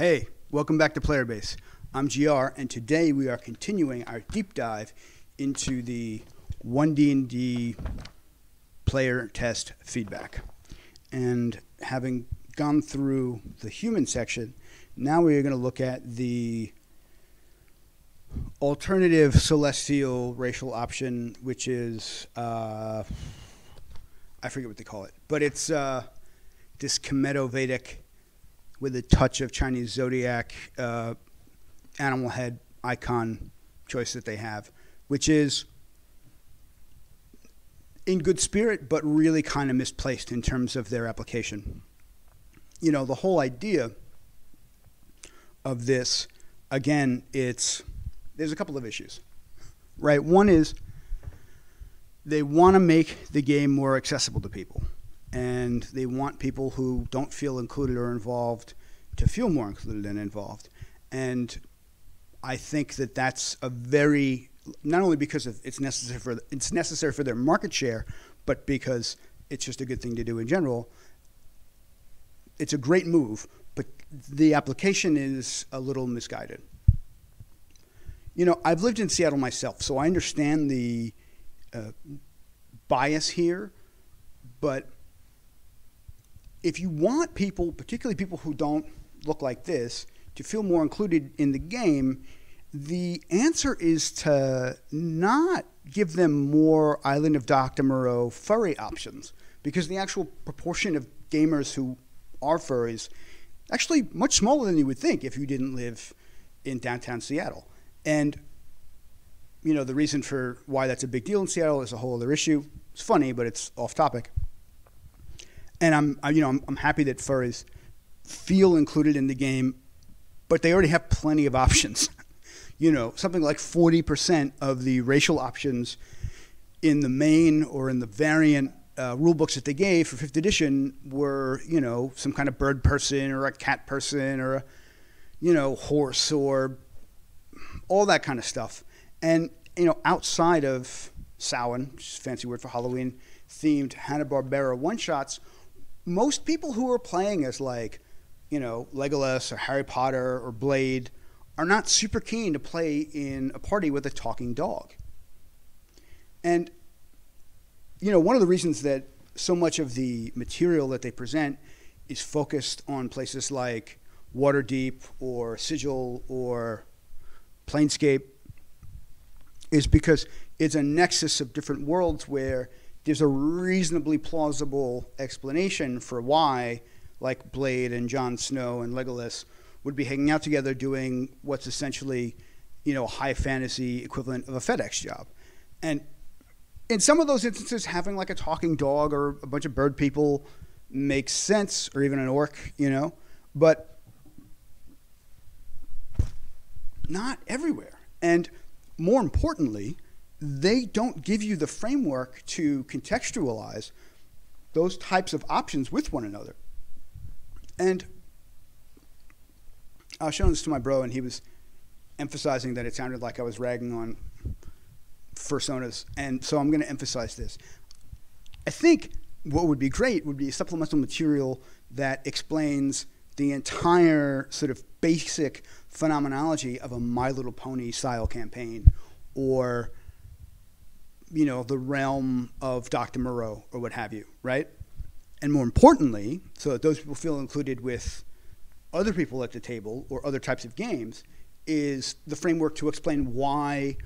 Hey, welcome back to Playerbase. I'm GR, and today we are continuing our deep dive into the 1D&D playtest feedback. And having gone through the human section, now we are going to look at the alternative celestial racial option, which is uh, I forget what they call it, but it's uh, this Kemeto Vedic with a touch of Chinese zodiac uh, animal head icon choice that they have, which is in good spirit, but really kind of misplaced in terms of their application. You know, the whole idea of this, again, it's there's a couple of issues, right? One is they want to make the game more accessible to people and they want people who don't feel included or involved to feel more included and involved. And I think that that's a very not only because of it's necessary for it's necessary for their market share, but because it's just a good thing to do in general. It's a great move, but the application is a little misguided. You know, I've lived in Seattle myself, so I understand the uh, bias here, but if you want people, particularly people who don't look like this, to feel more included in the game, the answer is to not give them more Island of Dr. Moreau furry options because the actual proportion of gamers who are furries actually much smaller than you would think if you didn't live in downtown Seattle. And you know the reason for why that's a big deal in Seattle is a whole other issue. It's funny, but it's off topic and I'm you know I'm, I'm happy that furries feel included in the game, but they already have plenty of options. you know, something like 40% of the racial options in the main or in the variant uh, rule books that they gave for fifth edition were, you know, some kind of bird person or a cat person or a, you know, horse or all that kind of stuff. And, you know, outside of Samhain, which is a fancy word for Halloween themed Hanna-Barbera one shots, most people who are playing as like, you know, Legolas or Harry Potter or Blade are not super keen to play in a party with a talking dog. And you know, one of the reasons that so much of the material that they present is focused on places like Waterdeep or Sigil or Planescape is because it's a nexus of different worlds where there's a reasonably plausible explanation for why, like Blade and Jon Snow and Legolas, would be hanging out together doing what's essentially, you know, a high fantasy equivalent of a FedEx job. And in some of those instances, having like a talking dog or a bunch of bird people makes sense, or even an orc, you know, but not everywhere. And more importantly, they don't give you the framework to contextualize those types of options with one another. And I was showing this to my bro, and he was emphasizing that it sounded like I was ragging on fursonas. And so I'm going to emphasize this. I think what would be great would be a supplemental material that explains the entire sort of basic phenomenology of a My Little Pony style campaign or you know, the realm of Dr. Moreau or what have you, right? And more importantly, so that those people feel included with other people at the table or other types of games, is the framework to explain why,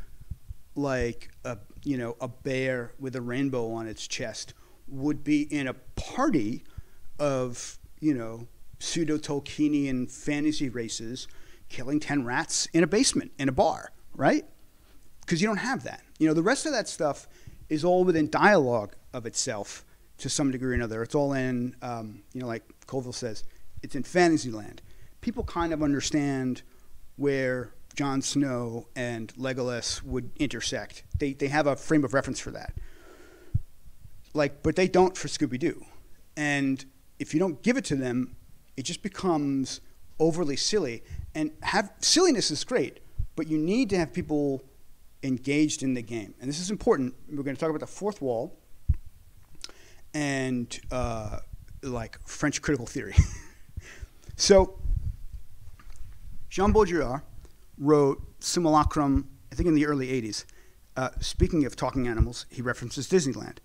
like a you know a bear with a rainbow on its chest would be in a party of you know pseudo Tolkienian fantasy races killing ten rats in a basement in a bar, right? Because you don't have that. You know, the rest of that stuff is all within dialogue of itself to some degree or another. It's all in, um, you know, like Colville says, it's in Fantasyland. People kind of understand where Jon Snow and Legolas would intersect. They, they have a frame of reference for that. Like, but they don't for Scooby Doo. And if you don't give it to them, it just becomes overly silly. And have silliness is great, but you need to have people engaged in the game. And this is important. We're going to talk about the fourth wall and uh, like French critical theory. so Jean Baudrillard wrote Simulacrum, I think in the early 80s. Uh, speaking of talking animals, he references Disneyland.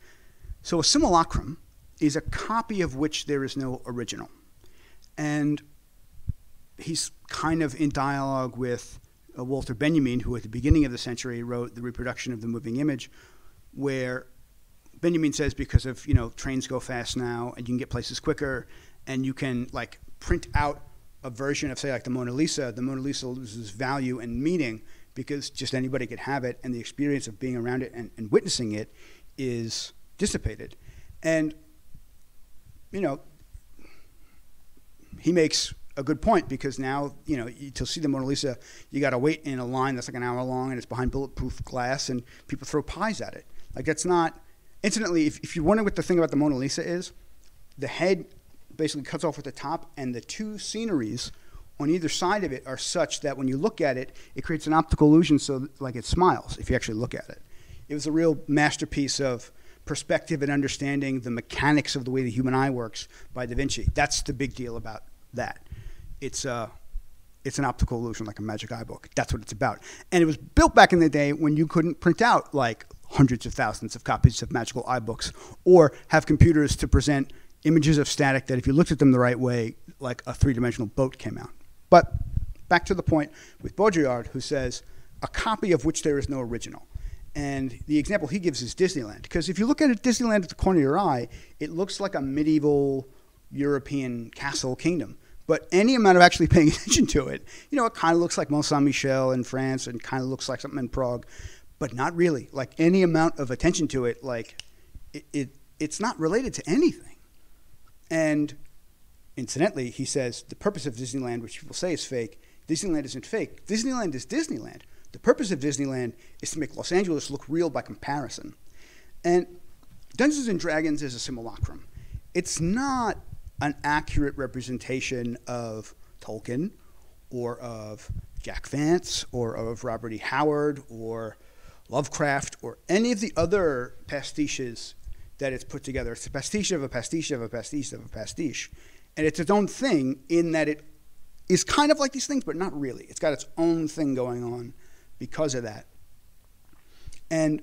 So a simulacrum is a copy of which there is no original. And he's kind of in dialogue with uh, Walter Benjamin, who at the beginning of the century wrote The Reproduction of the Moving Image, where Benjamin says because of, you know, trains go fast now and you can get places quicker and you can like print out a version of say like the Mona Lisa, the Mona Lisa loses value and meaning because just anybody could have it and the experience of being around it and, and witnessing it is dissipated. And you know, he makes a good point because now you know to see the Mona Lisa, you got to wait in a line that's like an hour long and it's behind bulletproof glass and people throw pies at it. Like that's not. Incidentally, if, if you're wondering what the thing about the Mona Lisa is, the head basically cuts off at the top, and the two sceneries on either side of it are such that when you look at it, it creates an optical illusion so like it smiles if you actually look at it. It was a real masterpiece of perspective and understanding the mechanics of the way the human eye works by Da Vinci. That's the big deal about that it's a uh, it's an optical illusion like a magic eye book. That's what it's about. And it was built back in the day when you couldn't print out like hundreds of thousands of copies of magical eye books or have computers to present images of static that if you looked at them the right way, like a three-dimensional boat came out. But back to the point with Baudrillard, who says a copy of which there is no original. And the example he gives is Disneyland. Because if you look at Disneyland at the corner of your eye, it looks like a medieval European castle kingdom. But any amount of actually paying attention to it, you know, it kind of looks like Mont Saint Michel in France and kind of looks like something in Prague, but not really. Like any amount of attention to it, like it, it it's not related to anything. And incidentally, he says the purpose of Disneyland, which people say is fake, Disneyland isn't fake. Disneyland is Disneyland. The purpose of Disneyland is to make Los Angeles look real by comparison. And Dungeons and Dragons is a simulacrum. It's not an accurate representation of Tolkien or of Jack Vance or of Robert E. Howard or Lovecraft or any of the other pastiches that it's put together. It's a pastiche of a pastiche of a pastiche of a pastiche. And it's its own thing in that it is kind of like these things, but not really. It's got its own thing going on because of that. And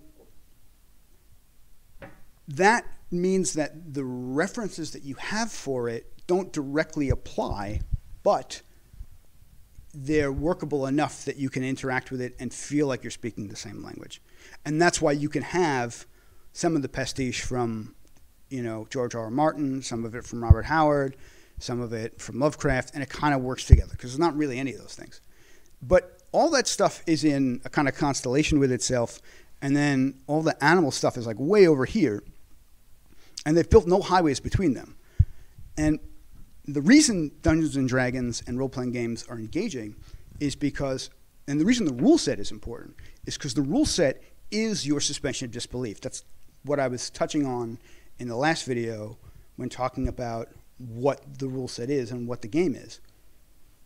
that means that the references that you have for it don't directly apply, but they're workable enough that you can interact with it and feel like you're speaking the same language. And that's why you can have some of the pastiche from, you know, George R. R. Martin, some of it from Robert Howard, some of it from Lovecraft, and it kind of works together because it's not really any of those things. But all that stuff is in a kind of constellation with itself, and then all the animal stuff is like way over here and they've built no highways between them. And the reason Dungeons and Dragons and role playing games are engaging is because, and the reason the rule set is important is because the rule set is your suspension of disbelief. That's what I was touching on in the last video when talking about what the rule set is and what the game is.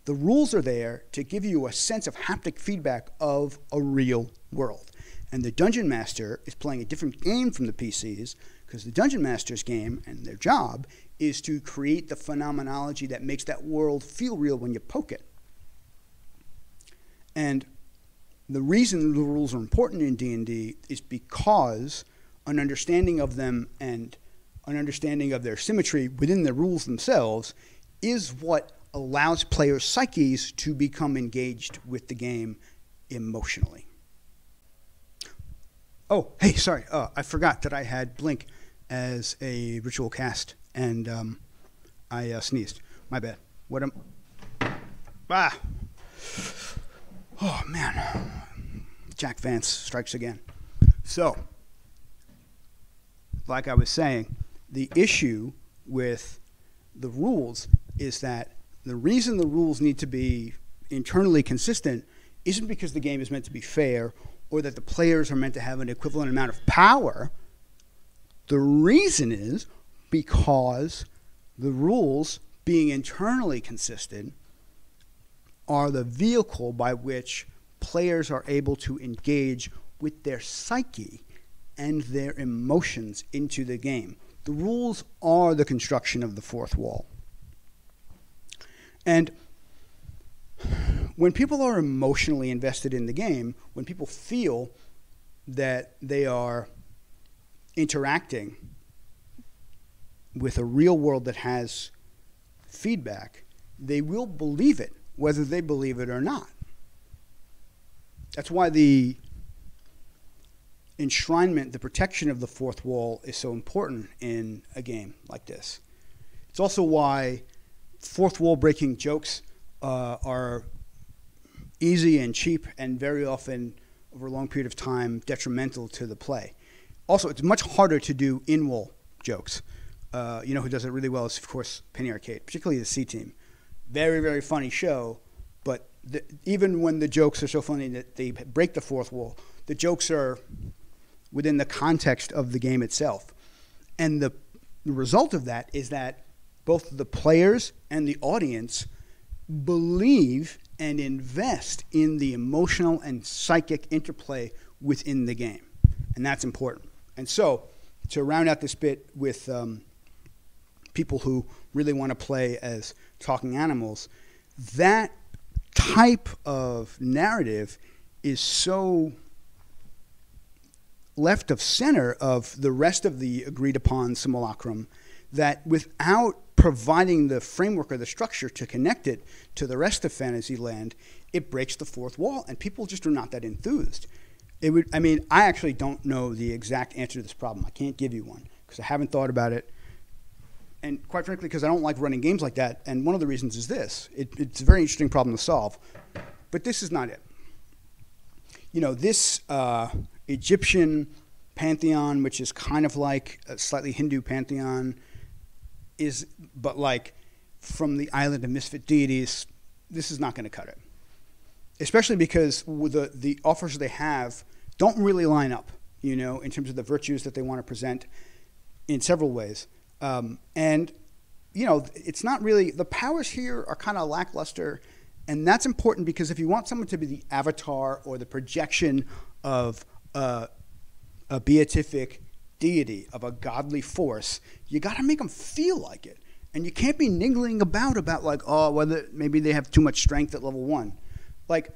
The rules are there to give you a sense of haptic feedback of a real world. And the dungeon master is playing a different game from the PCs because the Dungeon Master's game and their job is to create the phenomenology that makes that world feel real when you poke it. And the reason the rules are important in D&D is because an understanding of them and an understanding of their symmetry within the rules themselves is what allows players' psyches to become engaged with the game emotionally. Oh, hey, sorry. Uh, I forgot that I had Blink as a ritual cast, and um, I uh, sneezed. My bad. What am? Ah. Oh man. Jack Vance strikes again. So, like I was saying, the issue with the rules is that the reason the rules need to be internally consistent isn't because the game is meant to be fair or that the players are meant to have an equivalent amount of power the reason is because the rules, being internally consistent, are the vehicle by which players are able to engage with their psyche and their emotions into the game. The rules are the construction of the fourth wall. And when people are emotionally invested in the game, when people feel that they are interacting with a real world that has feedback, they will believe it, whether they believe it or not. That's why the enshrinement, the protection of the fourth wall is so important in a game like this. It's also why fourth wall breaking jokes uh, are easy and cheap and very often over a long period of time detrimental to the play. Also, it's much harder to do in wall jokes. Uh, you know who does it really well is, of course, Penny Arcade, particularly the C Team. Very, very funny show, but the, even when the jokes are so funny that they break the fourth wall, the jokes are within the context of the game itself. And the result of that is that both the players and the audience believe and invest in the emotional and psychic interplay within the game. And that's important. And so, to round out this bit with um, people who really want to play as talking animals, that type of narrative is so left of center of the rest of the agreed upon simulacrum that without providing the framework or the structure to connect it to the rest of Fantasyland, it breaks the fourth wall, and people just are not that enthused. It would, I mean, I actually don't know the exact answer to this problem. I can't give you one because I haven't thought about it, and quite frankly, because I don't like running games like that. And one of the reasons is this: it, it's a very interesting problem to solve, but this is not it. You know, this uh, Egyptian pantheon, which is kind of like a slightly Hindu pantheon is but like from the island of misfit deities, this is not going to cut it. Especially because the the offers they have don't really line up, you know, in terms of the virtues that they want to present in several ways. Um, and you know, it's not really the powers here are kind of lackluster, and that's important because if you want someone to be the avatar or the projection of uh, a beatific deity, of a godly force, you got to make them feel like it. And you can't be niggling about about like, oh, whether maybe they have too much strength at level one. Like,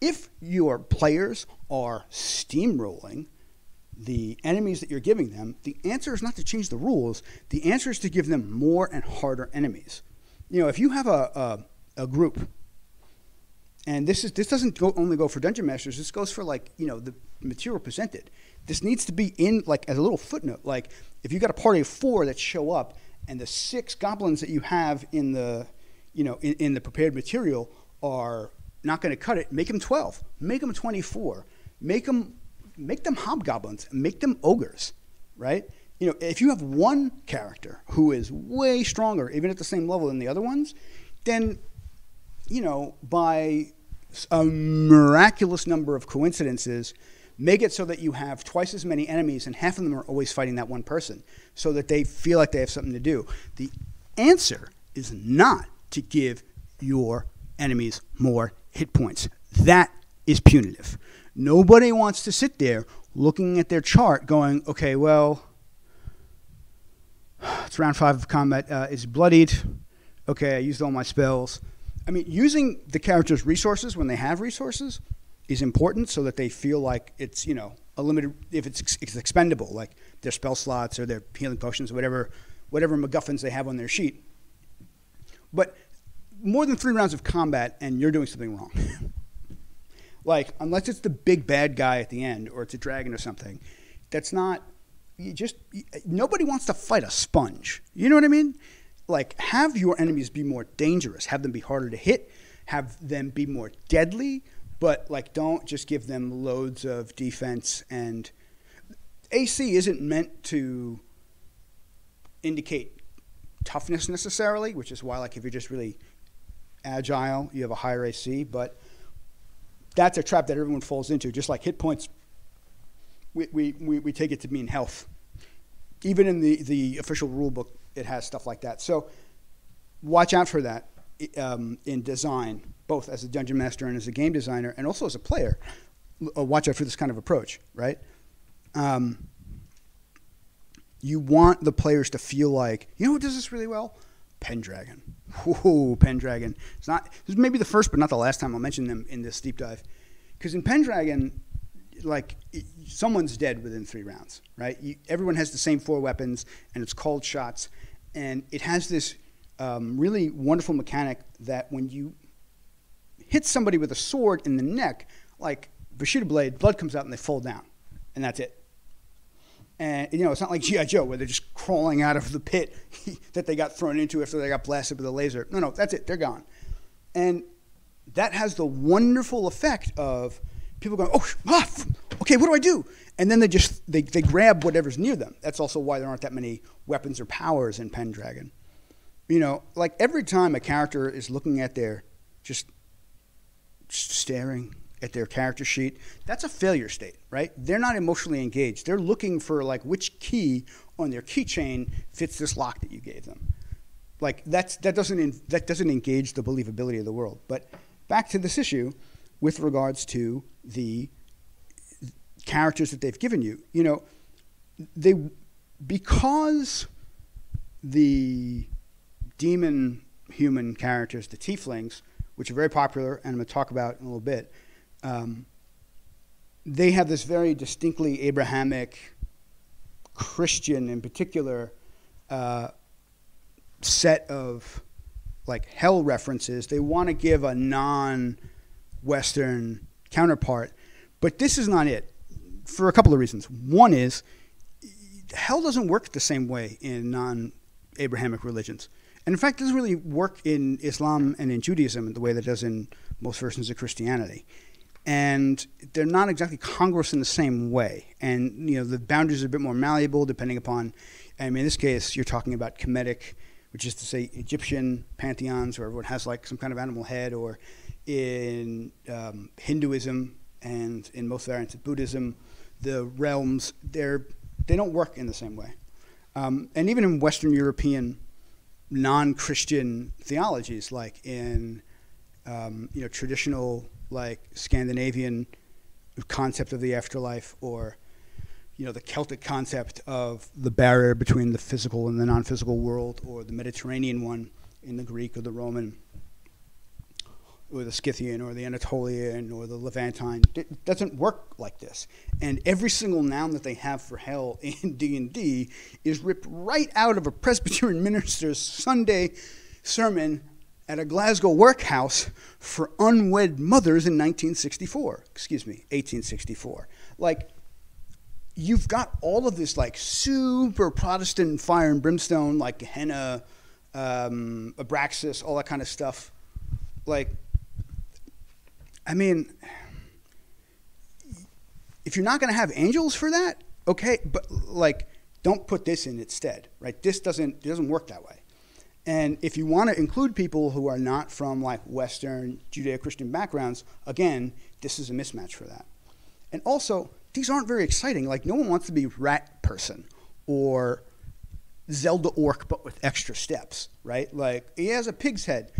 if your players are steamrolling the enemies that you're giving them, the answer is not to change the rules. The answer is to give them more and harder enemies. You know, if you have a, a, a group, and this is this doesn't go, only go for dungeon masters. This goes for like you know the material presented this needs to be in like as a little footnote. Like if you got a party of four that show up, and the six goblins that you have in the, you know, in, in the prepared material are not going to cut it. Make them twelve. Make them twenty-four. Make them make them hobgoblins. Make them ogres, right? You know, if you have one character who is way stronger, even at the same level than the other ones, then, you know, by a miraculous number of coincidences, Make it so that you have twice as many enemies, and half of them are always fighting that one person, so that they feel like they have something to do. The answer is not to give your enemies more hit points. That is punitive. Nobody wants to sit there looking at their chart going, okay, well, it's round five of combat. Uh, is bloodied. Okay, I used all my spells. I mean, using the character's resources when they have resources is important so that they feel like it's you know a limited if it's, it's expendable like their spell slots or their healing potions or whatever whatever MacGuffins they have on their sheet. But more than three rounds of combat and you're doing something wrong. like unless it's the big bad guy at the end or it's a dragon or something, that's not. You just nobody wants to fight a sponge. You know what I mean? Like have your enemies be more dangerous, have them be harder to hit, have them be more deadly but like don't just give them loads of defense and AC isn't meant to indicate toughness necessarily, which is why like if you're just really agile, you have a higher AC, but that's a trap that everyone falls into. Just like hit points, we, we, we, we take it to mean health. Even in the, the official rule book, it has stuff like that. So watch out for that um, in design both as a dungeon master and as a game designer, and also as a player, uh, watch out for this kind of approach, right? Um, you want the players to feel like, you know who does this really well? Pendragon. Whoa, Pendragon. It's not. This is maybe the first, but not the last time I'll mention them in this deep dive. Because in Pendragon, like it, someone's dead within three rounds, right? You, everyone has the same four weapons, and it's called shots, and it has this um, really wonderful mechanic that when you hit somebody with a sword in the neck, like Bushido blade, blood comes out and they fall down, and that's it. And you know, it's not like GI Joe where they're just crawling out of the pit that they got thrown into after they got blasted with a laser. No, no, that's it. They're gone. And that has the wonderful effect of people going, "Oh, ah, okay, what do I do?" And then they just they, they grab whatever's near them. That's also why there aren't that many weapons or powers in Pendragon. You know, like every time a character is looking at their just, just staring at their character sheet, that's a failure state, right? They're not emotionally engaged. They're looking for like which key on their keychain fits this lock that you gave them. Like that's that doesn't in, that doesn't engage the believability of the world. But back to this issue with regards to the characters that they've given you. You know, they because the demon human characters, the tieflings, which are very popular, and I'm going to talk about in a little bit. Um, they have this very distinctly Abrahamic, Christian in particular, uh, set of like hell references. They want to give a non-Western counterpart, but this is not it for a couple of reasons. One is hell doesn't work the same way in non-Abrahamic religions. And in fact, it doesn't really work in Islam and in Judaism the way that it does in most versions of Christianity. And they're not exactly congruous in the same way. And you know, the boundaries are a bit more malleable depending upon. I mean, in this case, you're talking about Kemetic, which is to say Egyptian pantheons, where everyone has like some kind of animal head, or in um, Hinduism and in most variants of Buddhism, the realms they're they don't work in the same way. Um, and even in Western European non-Christian theologies, like in um, you know traditional like Scandinavian concept of the afterlife, or you know the Celtic concept of the barrier between the physical and the non-physical world, or the Mediterranean one in the Greek or the Roman or the Scythian or the Anatolian or the Levantine. It doesn't work like this. And every single noun that they have for hell in D&D is ripped right out of a Presbyterian minister's Sunday sermon at a Glasgow workhouse for unwed mothers in 1964. Excuse me, 1864. Like you've got all of this like super Protestant fire and brimstone, like henna, um, Abraxas, all that kind of stuff. Like I mean, if you're not going to have angels for that, okay, but like, don't put this in instead, right? This doesn't it doesn't work that way. And if you want to include people who are not from like Western Judeo-Christian backgrounds, again, this is a mismatch for that. And also, these aren't very exciting. Like, no one wants to be rat person or Zelda orc, but with extra steps, right? Like, he has a pig's head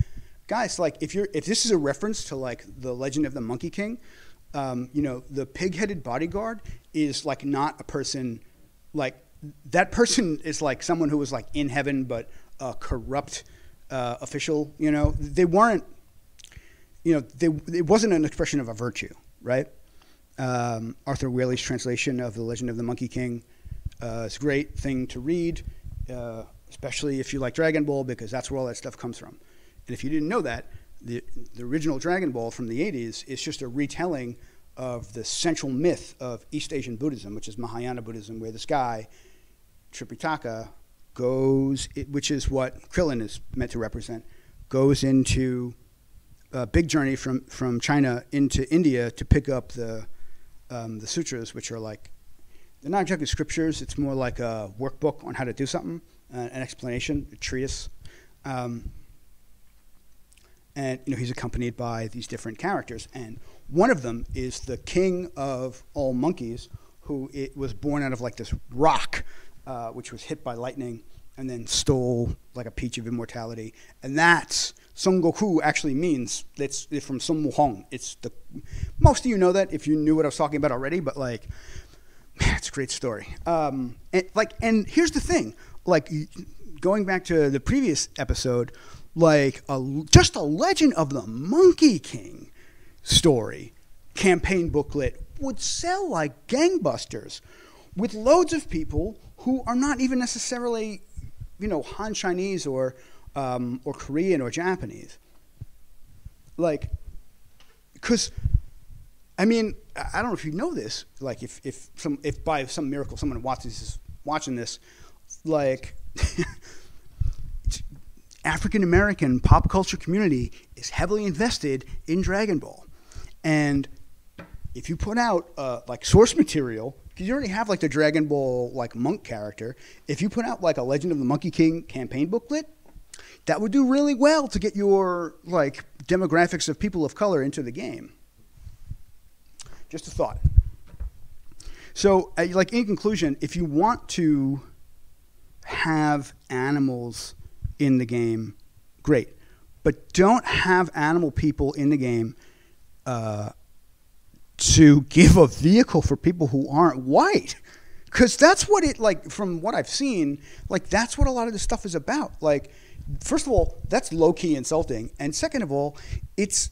guys, like if you're if this is a reference to like the Legend of the Monkey King, um, you know, the pig-headed bodyguard is like not a person like that person is like someone who was like in heaven but a corrupt uh, official. You know, they weren't. You know, they, it wasn't an expression of a virtue, right? Um, Arthur Waley's translation of the Legend of the Monkey King uh, is a great thing to read, uh, especially if you like Dragon Ball because that's where all that stuff comes from. And if you didn't know that, the, the original Dragon Ball from the 80s is just a retelling of the central myth of East Asian Buddhism, which is Mahayana Buddhism, where this guy, Tripitaka, goes, which is what Krillin is meant to represent, goes into a big journey from, from China into India to pick up the, um, the sutras, which are like, they're not exactly scriptures, it's more like a workbook on how to do something, uh, an explanation, a treatise. Um, and you know he's accompanied by these different characters and one of them is the king of all monkeys who it was born out of like this rock uh, which was hit by lightning and then stole like a peach of immortality and that's Son Goku actually means it's, from Sun Wukong. It's the most of you know that if you knew what I was talking about already, but like, man, it's a great story. Um, and like, and here's the thing, like, going back to the previous episode, like a, just a Legend of the Monkey King story campaign booklet would sell like gangbusters with loads of people who are not even necessarily, you know, Han Chinese or um, or Korean or Japanese. Like, because, I mean, I don't know if you know this. Like, if if some if by some miracle someone watches this, watching this, like. African American pop culture community is heavily invested in Dragon Ball. And if you put out uh, like source material, because you already have like the Dragon Ball like monk character, if you put out like a Legend of the Monkey King campaign booklet, that would do really well to get your like demographics of people of color into the game. Just a thought. So, uh, like in conclusion, if you want to have animals in the game, great. But don't have animal people in the game uh, to give a vehicle for people who aren't white. Because that's what it, like, from what I've seen, like, that's what a lot of this stuff is about. Like, first of all, that's low key insulting. And second of all, it's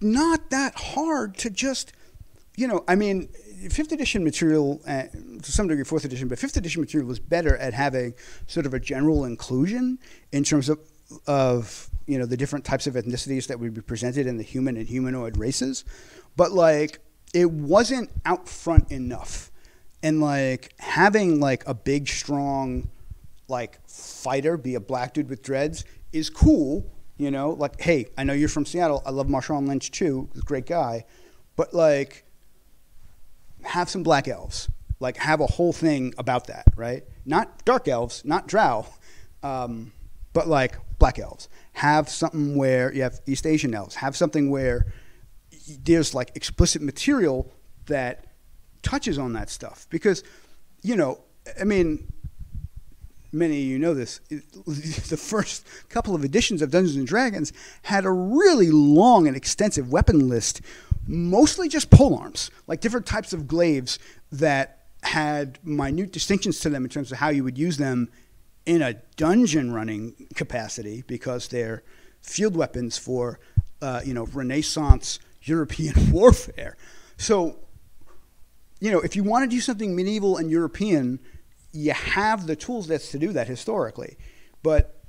not that hard to just, you know, I mean, fifth edition material, uh, to some degree, fourth edition, but fifth edition material was better at having sort of a general inclusion in terms of of you know the different types of ethnicities that would be presented in the human and humanoid races, but like it wasn't out front enough, and like having like a big strong like fighter be a black dude with dreads is cool. You know, like hey, I know you're from Seattle. I love Marshawn Lynch too. He's a great guy, but like have some black elves. Like have a whole thing about that, right? Not dark elves, not drow, um, but like black elves. Have something where you have East Asian elves. Have something where there's like explicit material that touches on that stuff. Because, you know, I mean, many of you know this. The first couple of editions of Dungeons and Dragons had a really long and extensive weapon list mostly just polearms, like different types of glaives that had minute distinctions to them in terms of how you would use them in a dungeon running capacity because they're field weapons for uh, you know Renaissance European warfare. So you know if you want to do something medieval and European, you have the tools that's to do that historically, but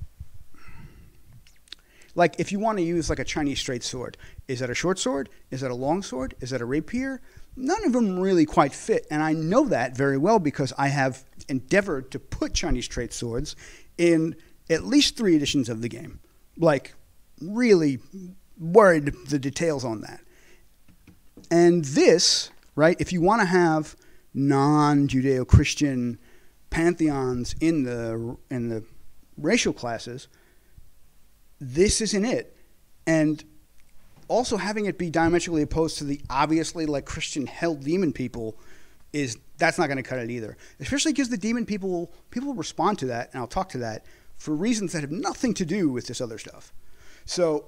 like if you want to use like a Chinese straight sword, is that a short sword? Is that a long sword? Is that a rapier? None of them really quite fit, and I know that very well because I have endeavored to put Chinese straight swords in at least three editions of the game. Like really worried the details on that. And this, right? If you want to have non-Judeo-Christian pantheons in the in the racial classes this isn't it. And also having it be diametrically opposed to the obviously like Christian hell demon people is that's not going to cut it either. Especially because the demon people people respond to that, and I'll talk to that for reasons that have nothing to do with this other stuff. So,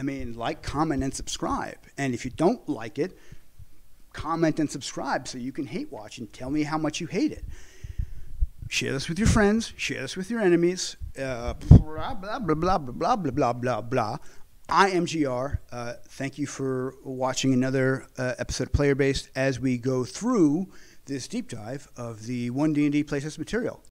I mean, like, comment, and subscribe. And if you don't like it, comment and subscribe so you can hate watch and tell me how much you hate it. Share this with your friends. Share this with your enemies. Uh, blah, blah, blah, blah, blah, blah, blah, blah, blah. I am GR. Uh, thank you for watching another uh, episode of Player Based as we go through this deep dive of the 1D&D playtest material.